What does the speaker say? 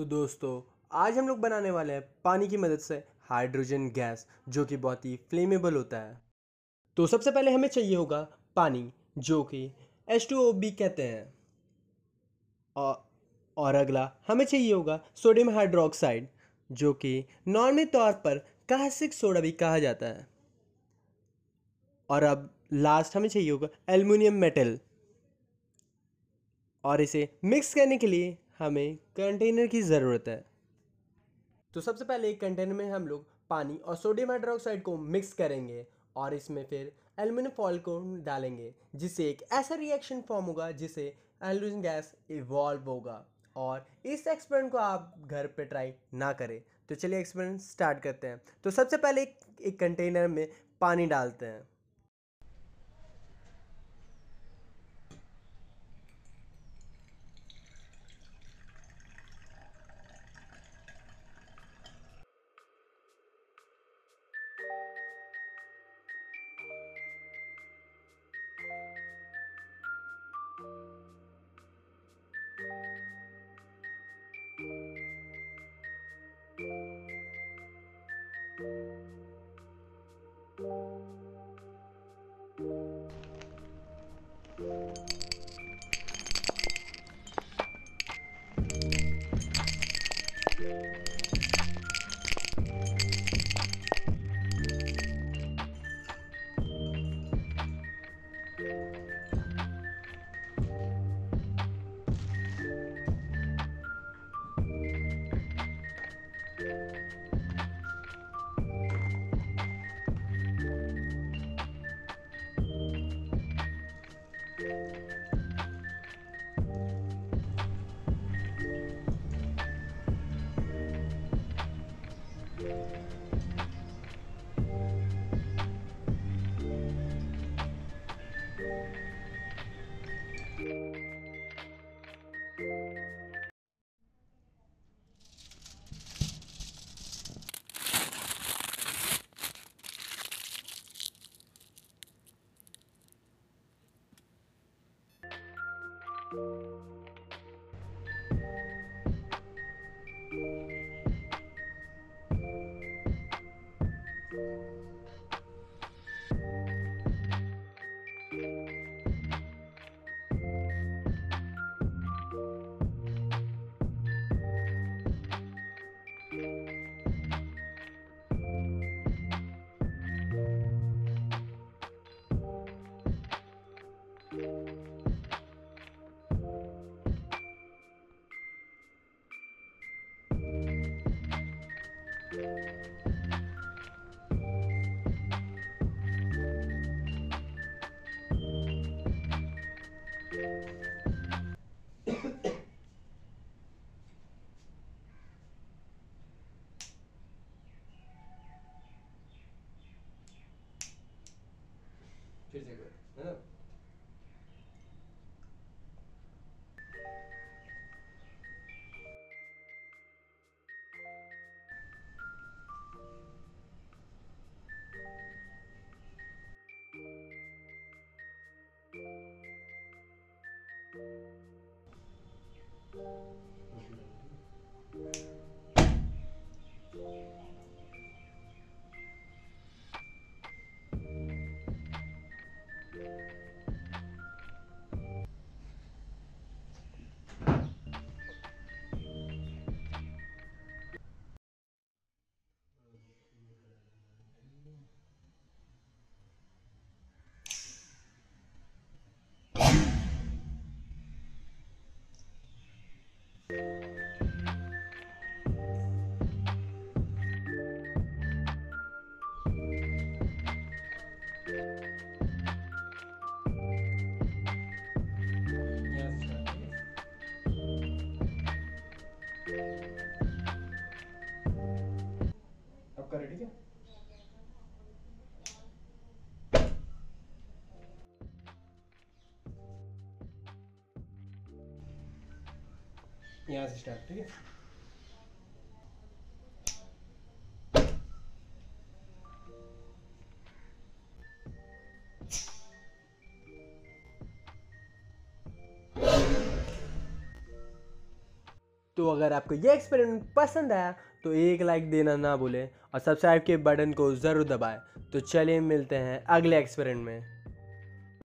तो दोस्तों, आज हम लोग बनाने वाले हैं पानी की मदद से हाइड्रोजन गैस, जो कि बहुत ही फ्लेमेबल होता है। तो सबसे पहले हमें चाहिए होगा पानी, जो कि H2O भी कहते हैं। और और अगला हमें चाहिए होगा सोडियम हाइड्रोक्साइड, जो कि नॉर्मल तौर पर कासिक सोडा भी कहा जाता है। और अब लास्ट हमें चाहिए होगा एल्युमिनियम मेटल और इसे मिक्स करने के लिए हमें कंटेनर की ज़रूरत है। तो सबसे पहले एक कंटेनर में हम लोग पानी और सोडियम हाइड्रोक्साइड को मिक्स करेंगे और इसमें फिर एल्यूमिनियम फॉल को डालेंगे जिससे एक ऐसा रिएक्शन फॉर्म होगा जिससे एल्यूमिनियम गैस इवॉल्व होगा। और इस एक्सपेरिमेंट को आप घर पे ट्राई ना करें। तो चलिए एक्सपेरिमेंट स्टार्ट करते हैं। तो सबसे पहले एक, एक कंटेनर में पानी डालते हैं। फिर से है ना आपका यहाँ से स्टार्ट ठीक है? तो अगर आपको ये एक्सपेरिमेंट पसंद आया तो एक लाइक देना ना भूलें और सब्सक्राइब के बटन को ज़रूर दबाएँ। तो चलिए मिलते हैं अगले एक्सपेरिमेंट में।